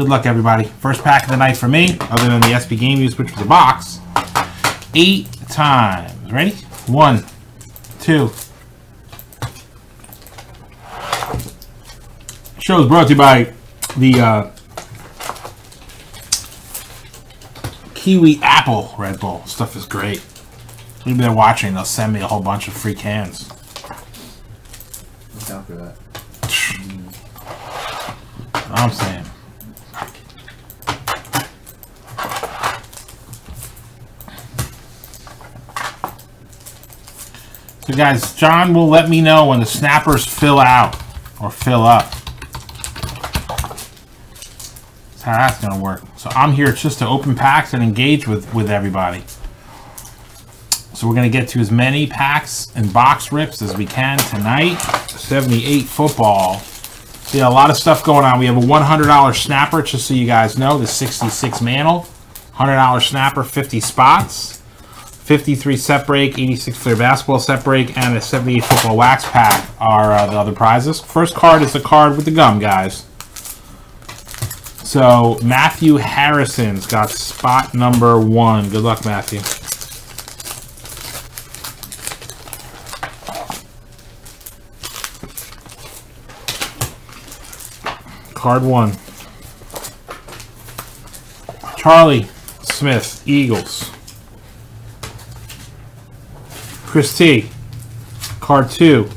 Good luck, everybody. First pack of the night for me, other than the SP Game Use, which was a box. Eight times. Ready? One, two. Show is brought to you by the uh, Kiwi Apple Red Bull. Stuff is great. Maybe they're watching. They'll send me a whole bunch of free cans. Look out for that. I'm saying. So guys, John will let me know when the snappers fill out or fill up. That's how that's gonna work. So I'm here just to open packs and engage with, with everybody. So we're gonna get to as many packs and box rips as we can tonight. 78 football. Yeah, a lot of stuff going on. We have a $100 snapper, just so you guys know. The 66 Mantle. $100 snapper, 50 spots. 53 set break, 86 Fleer basketball set break, and a 78 football wax pack are uh, the other prizes. First card is the card with the gum, guys. So, Matthew Harrison's got spot number one. Good luck, Matthew. Card one. Charlie Smith, Eagles. Chris T. Card two.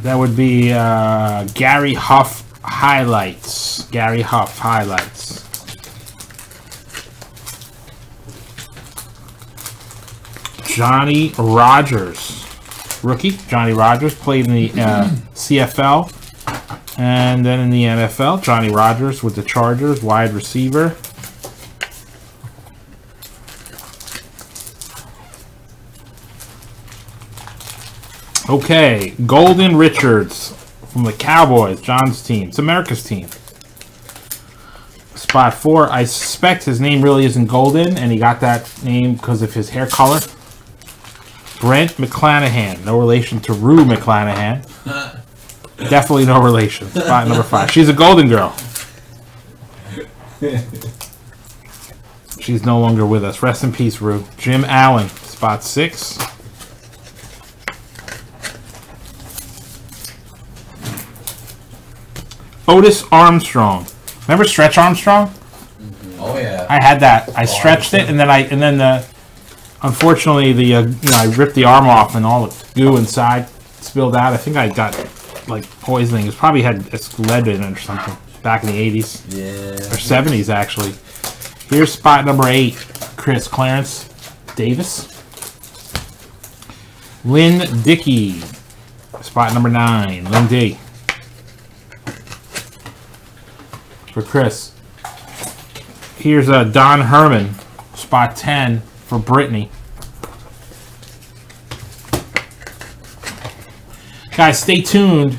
That would be uh, Gary Huff highlights. Gary Huff highlights. Johnny Rodgers, rookie. Johnny Rodgers played in the uh, CFL and then in the NFL. Johnny Rodgers with the Chargers, wide receiver. Okay, Golden Richards from the Cowboys, John's team. It's America's team. Spot four. I suspect his name really isn't Golden, and he got that name because of his hair color. Brent McClanahan, no relation to Rue McClanahan. Definitely no relation. Spot number five. She's a Golden Girl. She's no longer with us. Rest in peace, Rue. Jim Allen, spot six. Otis Armstrong. Remember Stretch Armstrong? Oh yeah. I had that. I stretched it, and then I and then the unfortunately the uh, you know I ripped the arm off, and all the goo inside spilled out. I think I got like poisoning. It probably had it's lead in it or something back in the eighties Yeah. or seventies actually. Here's spot number eight, Chris Clarence Davis. Lynn Dickey, spot number nine, Lynn D. For Chris. Here's uh, Don Herrmann, spot 10 for Brittany. Guys, stay tuned.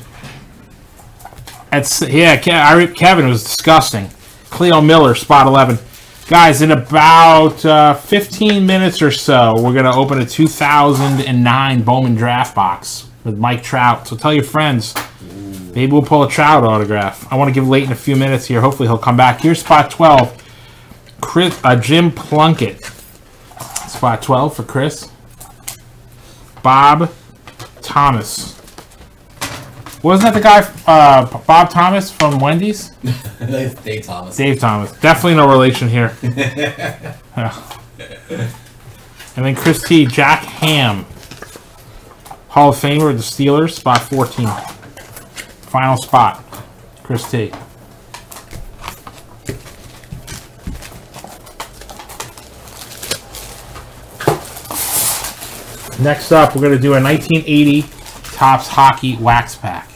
At, yeah, Kevin was disgusting. Cleo Miller, spot 11. Guys, in about uh, 15 minutes or so, we're going to open a 2009 Bowman draft box with Mike Trout. So tell your friends. Maybe we'll pull a Trout autograph. I want to give Leighton a few minutes here. Hopefully he'll come back. Here's spot 12. Chris, uh, Jim Plunkett. Spot 12 for Chris. Bob Thomas. Wasn't that the guy, uh, Bob Thomas from Wendy's? Dave Thomas. Dave Thomas. Definitely no relation here. Yeah. And then Chris T. Jack Ham. Hall of Famer with the Steelers, spot 14. Final spot. Chris T. Next up, we're going to do a 1980 Topps Hockey Wax Pack.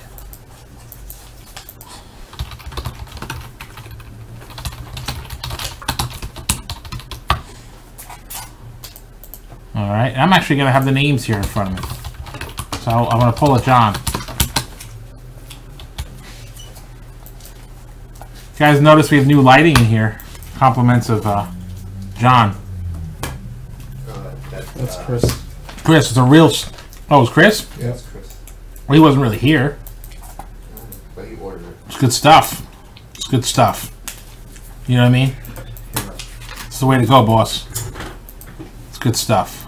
All right, I'm actually going to have the names here in front of me. So I'm going to pull a John. You guys notice we have new lighting in here. Compliments of uh, John. That's Chris. Chris, it's a real. s- Oh, it's Chris? Yeah. That's Chris. Well, he wasn't really here. But he ordered it. It's good stuff. It's good stuff. You know what I mean? It's the way to go, boss. It's good stuff.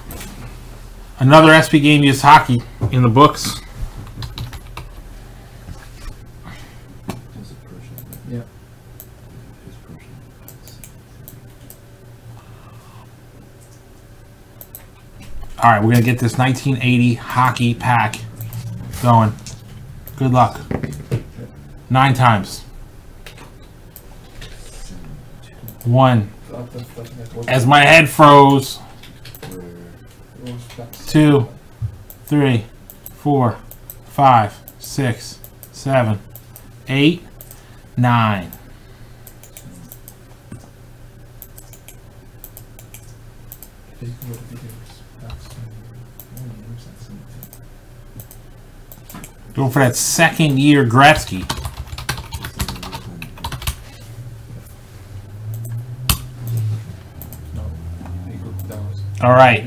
Another SP game used hockey in the books. Yeah. All right, we're gonna get this 1980 hockey pack going. Good luck. Nine times. One. As my head froze. Two, three, four, five, six, seven, eight, nine. Going for that second year Gretzky. All right.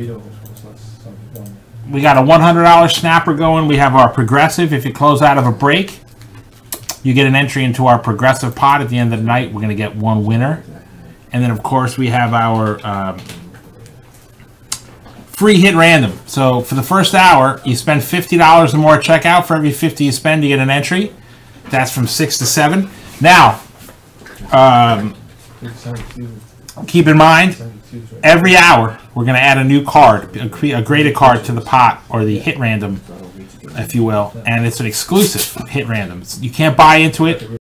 We got a $100 snapper going. We have our progressive. If you close out of a break, you get an entry into our progressive pot. At the end of the night, we're going to get one winner. And then, of course, we have our um, free hit random. So for the first hour, you spend $50 or more at checkout. For every 50 you spend, you get an entry. That's from 6 to 7. Now, um, keep in mind, every hour we're going to add a new card, a, graded card to the pot or the hit random, if you will, and it's an exclusive hit random. You can't buy into it.